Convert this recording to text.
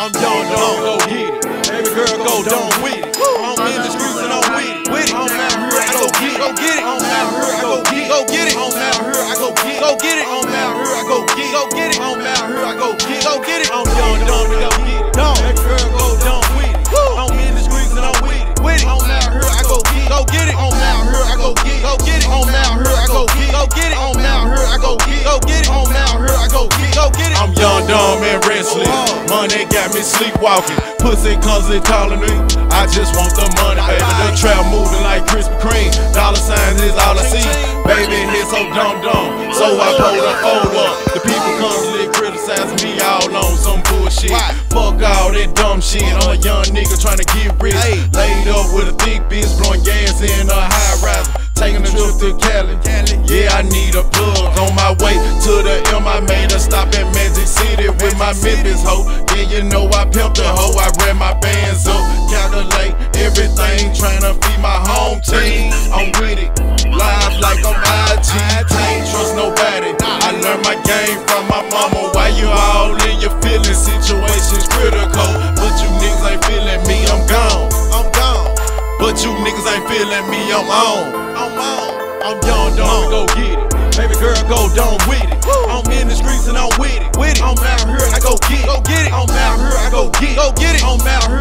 I'm young, don't go get it. Baby girl, go down with it. I'm in the streets and I'm with it. With it. I'm out here, I go get it. Go get it. I'm out here, I go get it. Go get it. I'm out here, I go get it. Go get it. I'm out here, I go get it. Go get it. I'm out here, I go get it. Go get it. I'm young, dumb, and restless. Money got me sleepwalking. Pussy constantly calling me. I just want the money, baby. The trap moving like Krispy Kreme. Dollar signs is all I see. Baby, hit so dumb dumb. So I pull the fold up. The people constantly criticizing me all on some bullshit. Fuck all that dumb shit. I'm a young nigga trying to get rich. Laid up with a thick bitch, blowing gas in a high riser. Taking a trip to Cali. Yeah, I need a plug. My Memphis hoe. Yeah, you know I pimped the hoe. I ran my bands up, calculate everything, trying to feed my home team. I'm with it, live like I'm IG. Can't trust nobody. I learned my game from my mama. Why you all in your feelings? Situations critical, but you niggas ain't feeling me. I'm gone. I'm gone. But you niggas ain't feeling me. I'm on. I'm on. I'm young, don't go get it. Baby girl, go down with it. Go get it. Go get